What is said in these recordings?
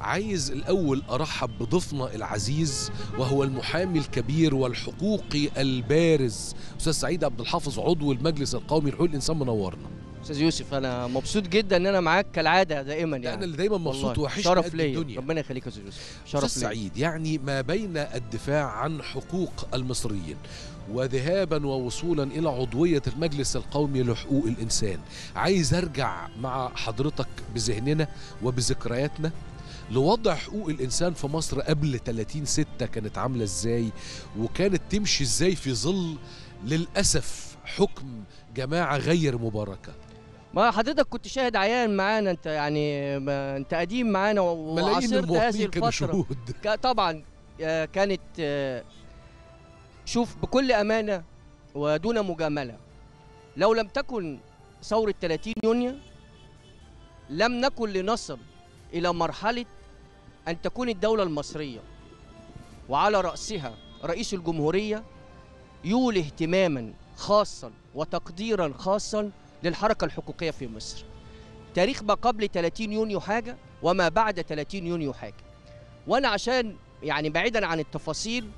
عايز الأول أرحب بضيفنا العزيز وهو المحامي الكبير والحقوقي البارز أستاذ سعيد عبد الحافظ عضو المجلس القومي لحقوق الإنسان منورنا. أستاذ يوسف أنا مبسوط جدا إن أنا معاك كالعادة دائما يعني. أنا اللي دايما مبسوط. وحشني شرف ليا. الدنيا. ربنا يخليك يا أستاذ يوسف. شرف ليا. سعيد يعني ما بين الدفاع عن حقوق المصريين وذهابا ووصولا إلى عضوية المجلس القومي لحقوق الإنسان عايز أرجع مع حضرتك بذهننا وبذكرياتنا لوضع حقوق الإنسان في مصر قبل 30 ستة كانت عاملة إزاي؟ وكانت تمشي إزاي في ظل للأسف حكم جماعة غير مباركة؟ ما حضرتك كنت شاهد عيان معانا أنت يعني ما أنت قديم معانا وعاصرت هذه الفترة. شهود. طبعا آه، كانت آه، شوف بكل أمانة ودون مجاملة لو لم تكن ثورة 30 يونيو لم نكن لنصل إلى مرحلة أن تكون الدولة المصرية وعلى رأسها رئيس الجمهورية يولي اهتماما خاصا وتقديرا خاصا للحركة الحقوقية في مصر. تاريخ ما قبل 30 يونيو حاجة وما بعد 30 يونيو حاجة. وأنا عشان يعني بعيدا عن التفاصيل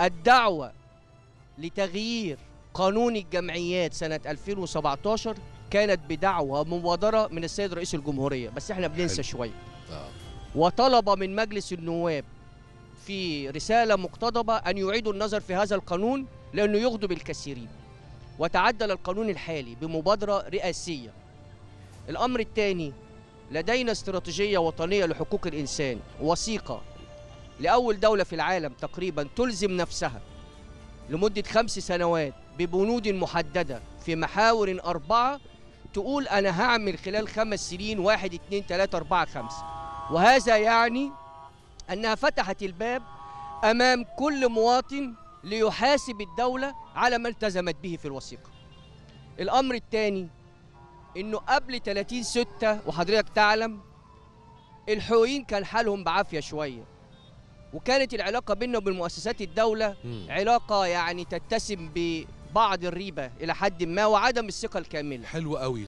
الدعوة لتغيير قانون الجمعيات سنة 2017 كانت بدعوة مبادره من السيد رئيس الجمهورية بس إحنا بننسى حلو. وطلب من مجلس النواب في رسالة مقتضبة أن يعيدوا النظر في هذا القانون لأنه يغضب الكثيرين. وتعدل القانون الحالي بمبادرة رئاسية. الأمر الثاني لدينا استراتيجية وطنية لحقوق الإنسان وثيقة. لأول دولة في العالم تقريبا تلزم نفسها لمدة خمس سنوات ببنود محددة في محاور أربعة تقول أنا هعمل خلال خمس سنين واحد اتنين تلاته أربعة خمسة. وهذا يعني أنها فتحت الباب أمام كل مواطن ليحاسب الدولة على ما التزمت به في الوثيقة. الأمر الثاني إنه قبل 30 6 وحضرتك تعلم الحقوقيين كان حالهم بعافية شوية وكانت العلاقة بيننا وبين مؤسسات الدولة مم. علاقة يعني تتسم ببعض الريبة إلى حد ما وعدم الثقة الكاملة حلو قوي